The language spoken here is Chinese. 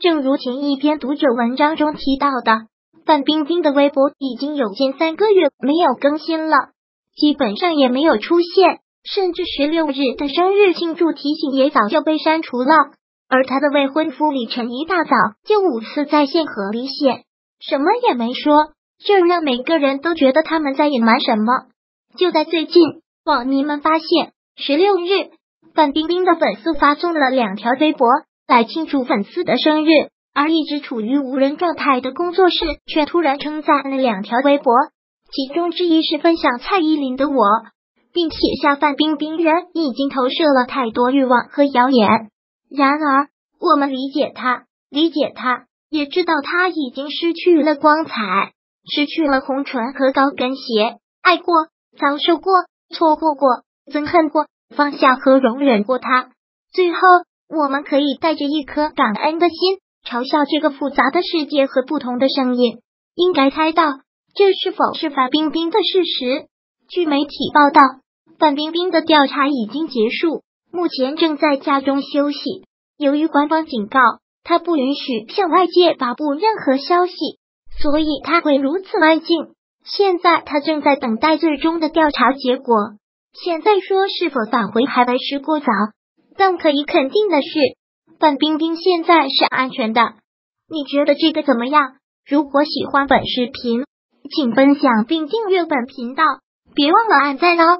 正如前一篇读者文章中提到的，范冰冰的微博已经有近三个月没有更新了，基本上也没有出现，甚至十六日的生日庆祝提醒也早就被删除了。而她的未婚夫李晨一大早就五次在线和李显，什么也没说，这让每个人都觉得他们在隐瞒什么。就在最近，网民们发现，十六日范冰冰的粉丝发送了两条微博。来庆祝粉丝的生日，而一直处于无人状态的工作室却突然称赞了两条微博，其中之一是分享蔡依林的我，并写下范冰冰人已经投射了太多欲望和谣言。然而，我们理解他，理解他，也知道他已经失去了光彩，失去了红唇和高跟鞋，爱过，遭受过，错过过，憎恨过，放下和容忍过他，最后。我们可以带着一颗感恩的心，嘲笑这个复杂的世界和不同的声音。应该猜到，这是否是范冰冰的事实？据媒体报道，范冰冰的调查已经结束，目前正在家中休息。由于官方警告，她不允许向外界发布任何消息，所以她会如此安静。现在她正在等待最终的调查结果。现在说是否返回还为时过早。但可以肯定的是，范冰冰现在是安全的。你觉得这个怎么样？如果喜欢本视频，请分享并订阅本频道，别忘了按赞哦。